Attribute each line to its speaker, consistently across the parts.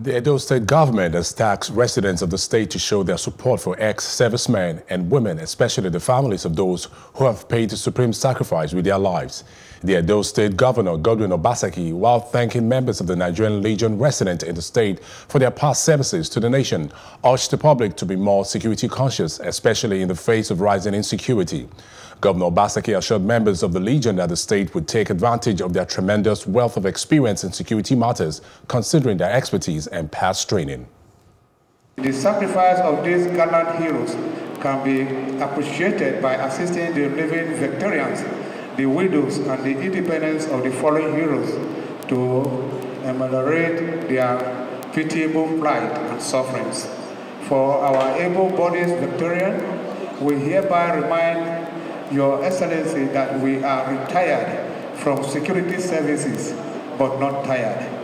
Speaker 1: The Edo State government has tasked residents of the state to show their support for ex-servicemen and women, especially the families of those who have paid the supreme sacrifice with their lives. The Edo State Governor Godwin Obaseki, while thanking members of the Nigerian Legion resident in the state for their past services to the nation, urged the public to be more security conscious, especially in the face of rising insecurity. Governor Obaseki assured members of the Legion that the state would take advantage of their tremendous wealth of experience in security matters, considering their expertise and past training.
Speaker 2: The sacrifice of these gallant heroes can be appreciated by assisting the living veterans, the widows, and the independence of the fallen heroes to ameliorate their pitiable plight and sufferings. For our able-bodied veteran, we hereby remind your Excellency, that we are retired from security services, but not tired.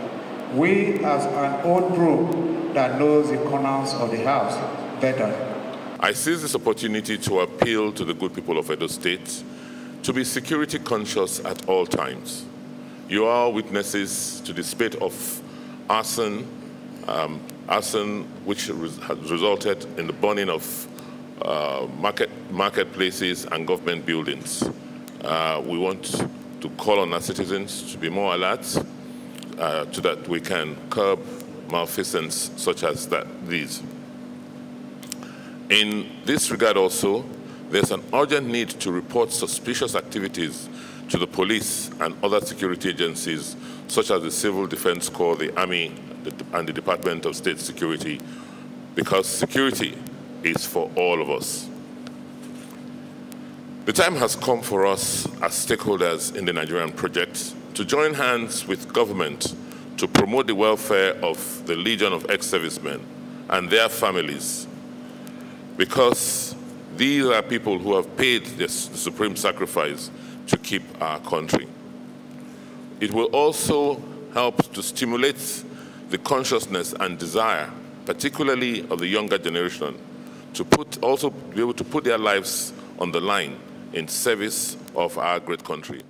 Speaker 2: We, as an old group that knows the corners of the house better.
Speaker 3: I seize this opportunity to appeal to the good people of Edo State to be security conscious at all times. You are witnesses to the spate of arson, um, arson which has resulted in the burning of uh, market, marketplaces and government buildings. Uh, we want to call on our citizens to be more alert uh, so that we can curb malfeasance such as that, these. In this regard also, there's an urgent need to report suspicious activities to the police and other security agencies such as the Civil Defense Corps, the Army, and the Department of State Security, because security is for all of us. The time has come for us as stakeholders in the Nigerian project to join hands with government to promote the welfare of the Legion of ex-servicemen and their families because these are people who have paid the supreme sacrifice to keep our country. It will also help to stimulate the consciousness and desire, particularly of the younger generation, to put, also be able to put their lives on the line in service of our great country.